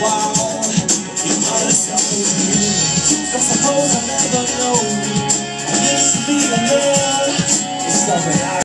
wall. Your mother's something new. I suppose I never know.